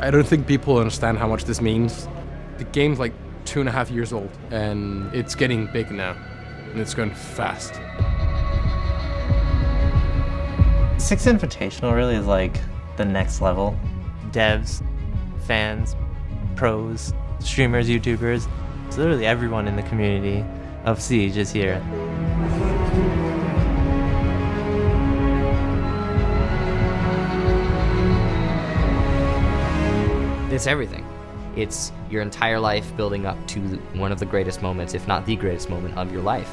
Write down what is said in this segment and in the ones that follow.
I don't think people understand how much this means. The game's like two and a half years old, and it's getting big now, and it's going fast. Six Invitational really is like the next level. Devs, fans, pros, streamers, YouTubers, literally everyone in the community of Siege is here. It's everything. It's your entire life building up to one of the greatest moments, if not the greatest moment of your life.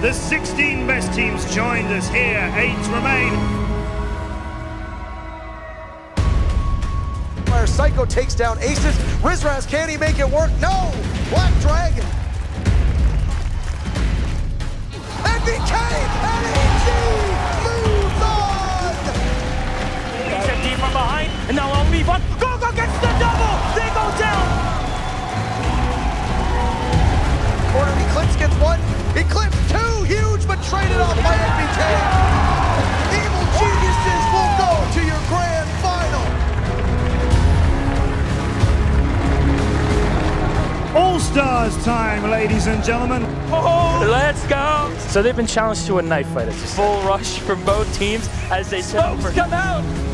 The 16 best teams joined us here, eight remain. Where Psycho takes down Aces. Rizraz, can he make it work? No! Black Dragon. Stars time, ladies and gentlemen. Oh, let's go! So they've been challenged to a knife fight. It's a full rush from both teams as they Smokes come out!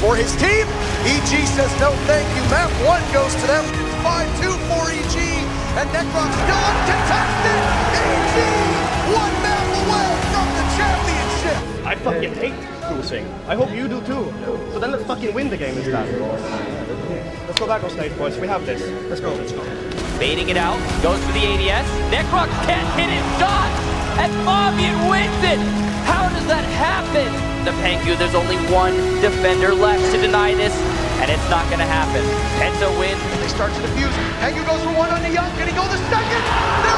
For his team. EG says no thank you. Map one goes to them. 5-2 for EG. And Necrox still uncontested. EG one map away from the championship. I fucking hate losing. I hope you do too. So then let's fucking win the game instead. Let's go back on stage, boys. We have this. Let's go. Let's go. Baiting it out, goes for the ADS. Necrox can't hit his shot, and Fabian wins it. How does that happen? The Pengu, there's only one defender left to deny this, and it's not going to happen. Penta wins. They start to defuse. Hangu goes for one on the young. Can he go the second?